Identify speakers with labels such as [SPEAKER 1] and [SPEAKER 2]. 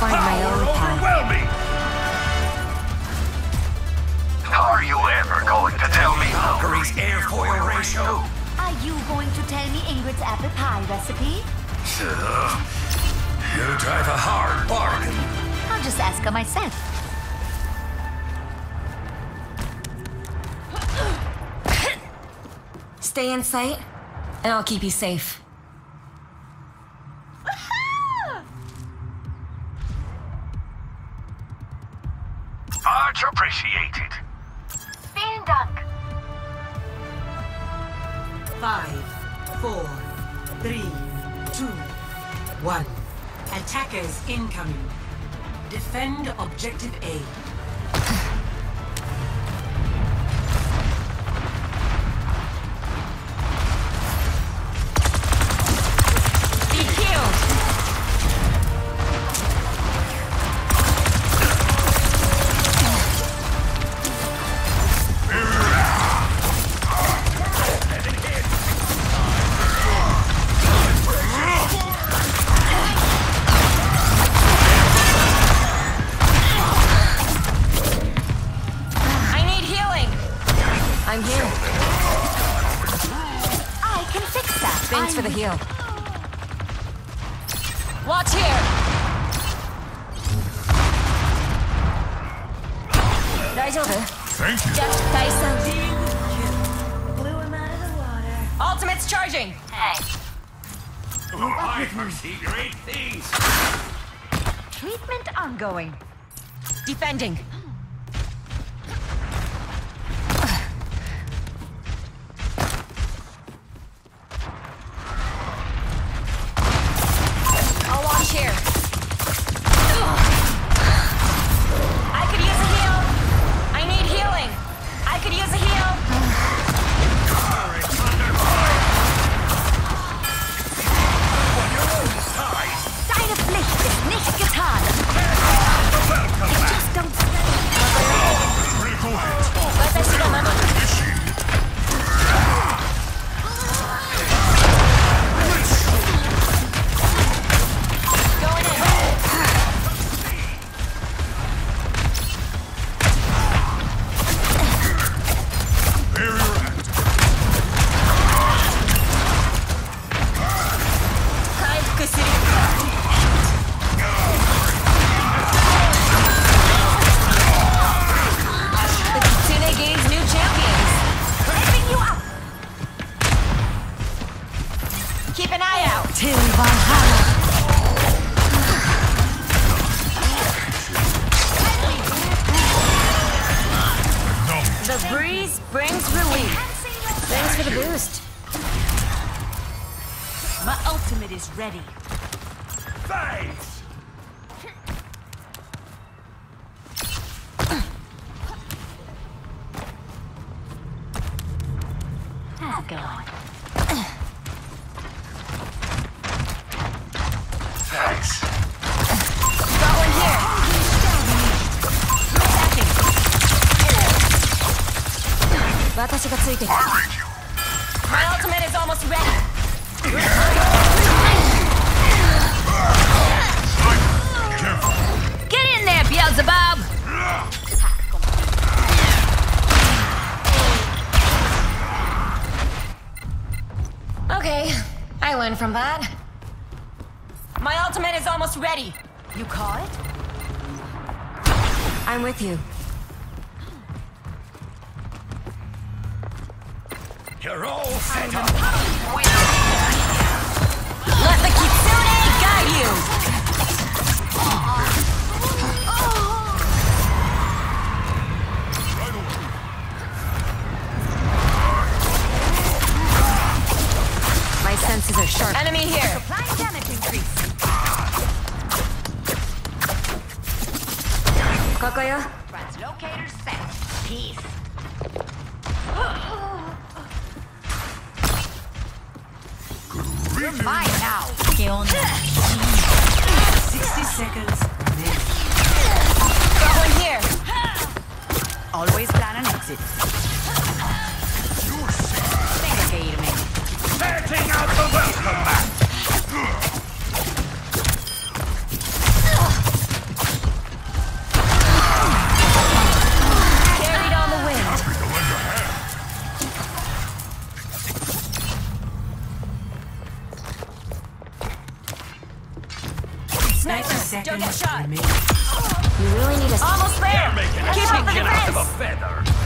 [SPEAKER 1] find my own path. Are you ever going to tell me Valkyrie's airfoil ratio?
[SPEAKER 2] Are you going to tell me Ingrid's apple pie recipe?
[SPEAKER 1] Uh, you drive a hard bargain.
[SPEAKER 2] I'll just ask her myself.
[SPEAKER 3] Stay in sight, and I'll keep you safe.
[SPEAKER 1] Much appreciated.
[SPEAKER 2] Vielen Dank.
[SPEAKER 4] Five, four, three, two, one. Attackers incoming. Defend objective A.
[SPEAKER 3] heal. Watch here! Daijoubu?
[SPEAKER 1] Thank you.
[SPEAKER 3] Just Tyson.
[SPEAKER 4] Blew him out of the water.
[SPEAKER 3] Ultimate's charging!
[SPEAKER 1] Oh, I foresee great things.
[SPEAKER 2] Treatment ongoing.
[SPEAKER 3] Defending. Keep an eye out.
[SPEAKER 2] Till Valhalla.
[SPEAKER 3] The breeze brings relief. Thanks for the boost.
[SPEAKER 2] My ultimate is ready.
[SPEAKER 1] Thanks.
[SPEAKER 2] How's it going?
[SPEAKER 3] Attacking. 私がついてる。
[SPEAKER 1] I'll read you.
[SPEAKER 3] My ultimate is almost ready.
[SPEAKER 2] Get in there, Beelzebub!
[SPEAKER 3] Okay, I learned from that. My ultimate is almost ready.
[SPEAKER 2] You call it?
[SPEAKER 3] I'm with you.
[SPEAKER 1] You're all set up.
[SPEAKER 3] Let the Kitsune guide you. My senses are sharp. Enemy here.
[SPEAKER 2] Supply damage.
[SPEAKER 3] Kakaya.
[SPEAKER 2] Locator set. Peace. You're mine now. ¿Qué
[SPEAKER 4] 60 seconds.
[SPEAKER 3] Got one here.
[SPEAKER 2] Always plan an exit.
[SPEAKER 3] Sniper,
[SPEAKER 4] don't
[SPEAKER 3] get shot.
[SPEAKER 5] You really need a.
[SPEAKER 3] Almost there. Keep up the
[SPEAKER 2] defense.